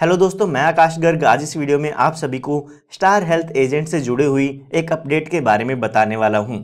Hello दोस्तों, मैं आकाश गर्ग। आज इस वीडियो में आप सभी को स्टार हेल्थ एजेंट से जुड़े हुई एक अपडेट के बारे में बताने वाला हूँ,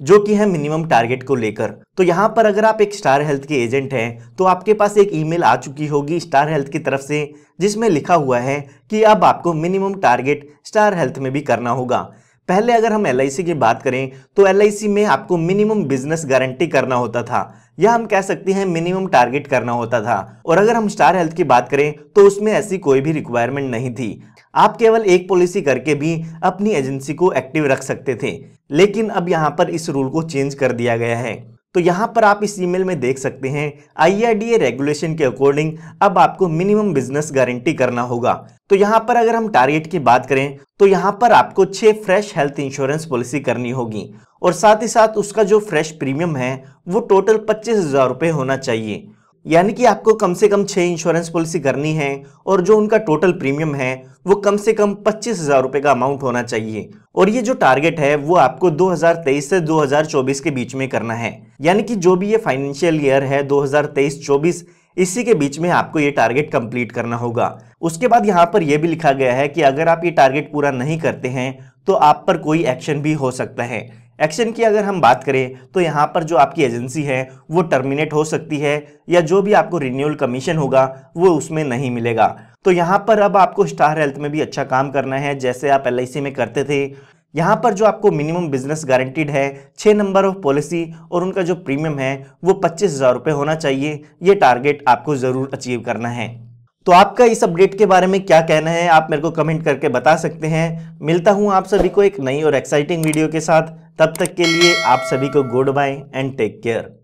जो कि है मिनिमम टारगेट को लेकर। तो यहाँ पर अगर आप एक स्टार हेल्थ के एजेंट हैं तो आपके पास एक ईमेल आ चुकी होगी स्टार हेल्थ की तरफ़ से, जिसमें लिखा हुआ है कि अब आपको मिनिमम टारगेट स्टार हेल्थ में भी करना होगा। पहले अगर हम LIC की बात करें तो LIC में आपको मिनिमम बिज़नेस गारंटी करना होता था, या हम कह सकते हैं मिनिमम टारगेट करना होता था। और अगर हम स्टार हेल्थ की बात करें तो उसमें ऐसी कोई भी रिक्वायरमेंट नहीं थी। आप केवल एक पॉलिसी करके भी अपनी एजेंसी को एक्टिव रख सकते थे। लेकिन अब यहाँ पर इस रूल को चेंज कर दिया गया है। तो यहाँ पर आप इस ईमेल में देख सकते हैं आईआरडीए रेगुलेशन के अकॉर्डिंग अब आपको मिनिमम बिज़नेस गारंटी करना होगा। तो यहाँ पर अगर हम टारगेट की बात करें तो यहाँ पर आपको छह फ्रेश हेल्थ इंश्योरेंस पॉलिसी करनी होगी और साथ ही साथ उसका जो फ्रेश प्रीमियम है, वो टोटल पच्चीस हज़ार होना चाहिए। यानी कि आपको कम से कम छह इंश्योरेंस पॉलिसी करनी है और जो उनका टोटल प्रीमियम है, वो कम से कम पच्चीस हज़ार रुपए का अमाउंट होना चाहिए। और ये जो टारगेट है, वो आपको 2023 से 2024 के बीच में करना है। यानी कि जो भी ये फाइनेंशियल ईयर है 2023-24 इसी के बीच में आपको ये टारगेट कंप्लीट करना होगा। उसके बाद यहाँ पर यह भी लिखा गया है कि अगर आप ये टारगेट पूरा नहीं करते हैं तो आप पर कोई एक्शन भी हो सकता है। एक्शन की अगर हम बात करें तो यहाँ पर जो आपकी एजेंसी है, वो टर्मिनेट हो सकती है, या जो भी आपको रिन्यूअल कमीशन होगा, वो उसमें नहीं मिलेगा। तो यहाँ पर अब आपको स्टार हेल्थ में भी अच्छा काम करना है, जैसे आप एलआईसी में करते थे। यहाँ पर जो आपको मिनिमम बिज़नेस गारंटीड है छः नंबर ऑफ़ पॉलिसी और उनका जो प्रीमियम है, वो पच्चीस हज़ार रुपये होना चाहिए। ये टारगेट आपको ज़रूर अचीव करना है। तो आपका इस अपडेट के बारे में क्या कहना है, आप मेरे को कमेंट करके बता सकते हैं। मिलता हूँ आप सभी को एक नई और एक्साइटिंग वीडियो के साथ। तब तक के लिए आप सभी को good bye and take care.